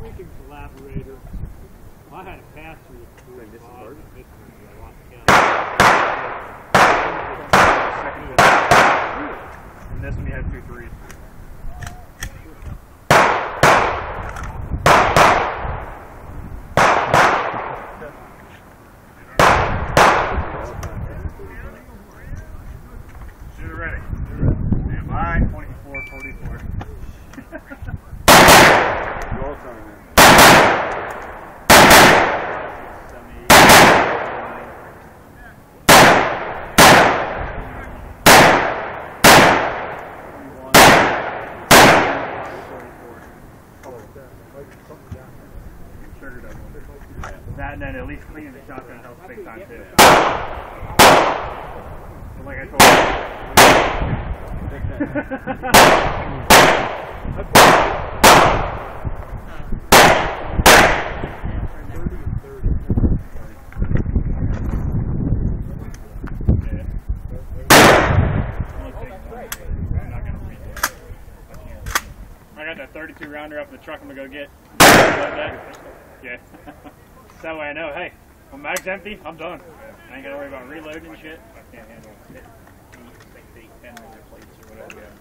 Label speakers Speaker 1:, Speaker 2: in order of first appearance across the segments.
Speaker 1: Freaking collaborator. Well, I had a pass through the board.
Speaker 2: Second And this one you had two threes. That and then at least cleaning the shotgun helps big time too. But like I told you. I got that 32 rounder up in the truck I'm gonna go get. Yeah. that way I know, hey, my mag's empty, I'm done. I ain't gotta worry about reloading shit.
Speaker 3: Can't handle it.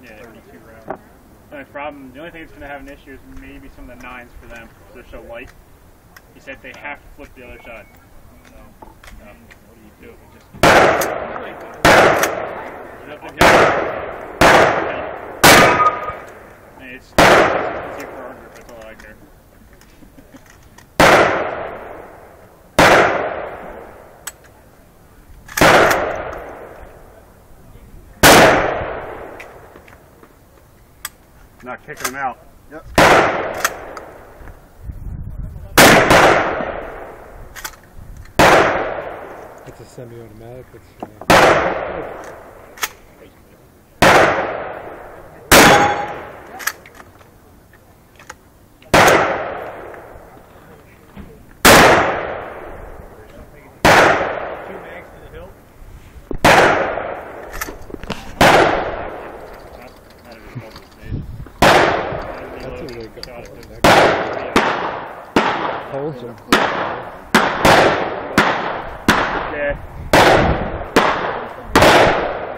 Speaker 2: Yeah.
Speaker 3: 32 round.
Speaker 2: The only problem, the only thing that's gonna have an issue is maybe some of the nines for them, because they're so light. He said they have to flip the other side. Um, what do you do? Just Put it up there. And It's, it's easier for that's all I care. Not kicking them out.
Speaker 4: Yep.
Speaker 1: It's a semi-automatic. It's, uh,
Speaker 3: Two mags to the hilt.
Speaker 1: That's a really good one.
Speaker 2: it.
Speaker 1: Holds.